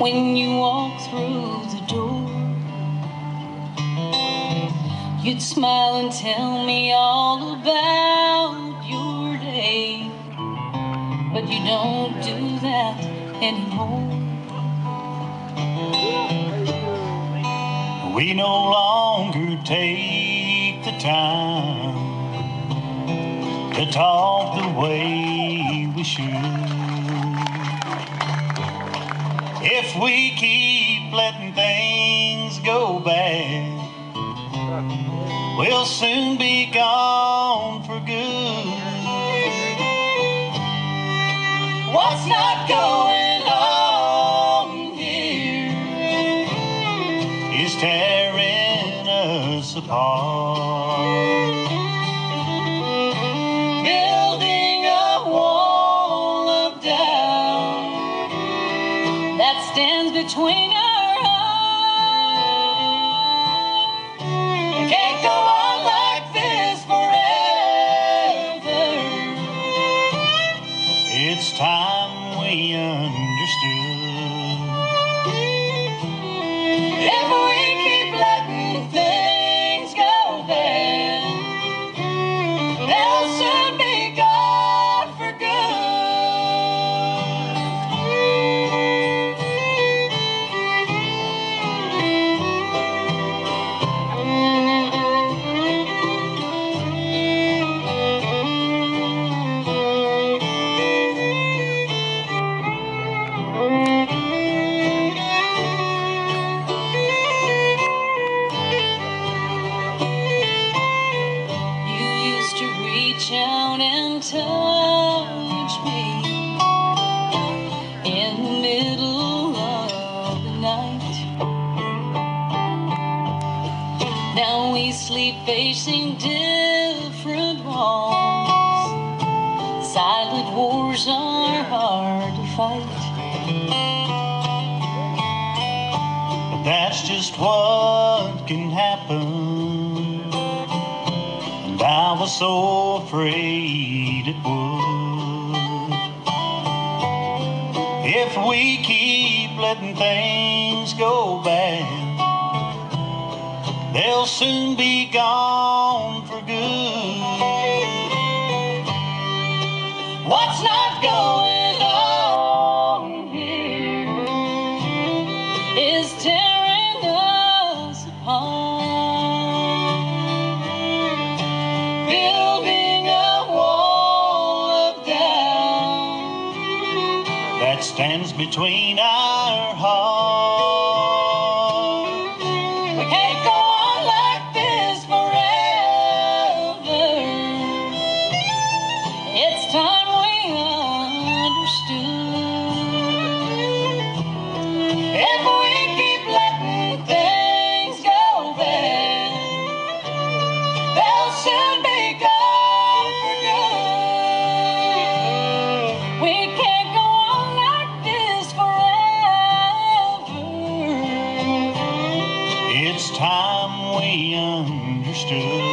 when you walk through the door. You'd smile and tell me all about your day, but you don't do that anymore. We no longer take the time to talk the way we should. If we keep letting things go bad, we'll soon be gone for good. What's not going on here is tearing us apart. Between our hearts. can't go on like this forever. It's time we understood. Reach out and touch me in the middle of the night. Now we sleep facing different walls. Silent wars are hard to fight. But that's just what can happen. So afraid it would. If we keep letting things go bad, they'll soon be gone for good. What's not going is tearing us apart. That stands between our hearts. understood.